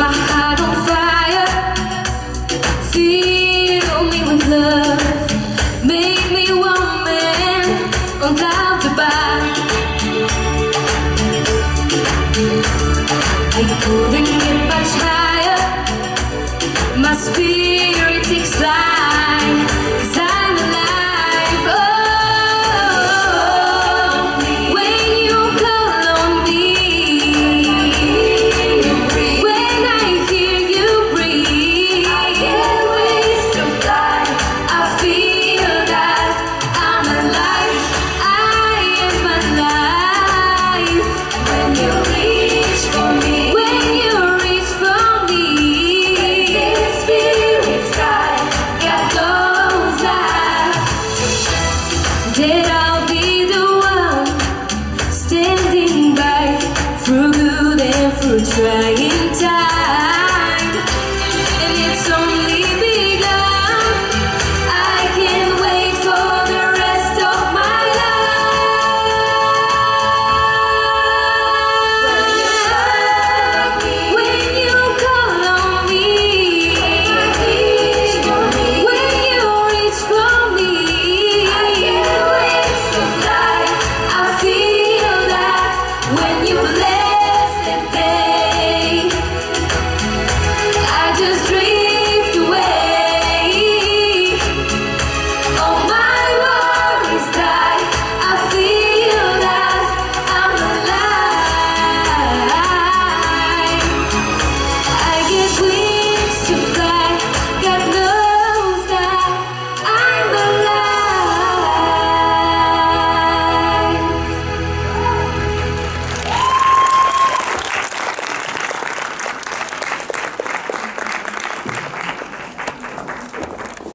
my heart on fire. Fill me with love. Make me on I couldn't get much higher. I'll be the one standing by for good and.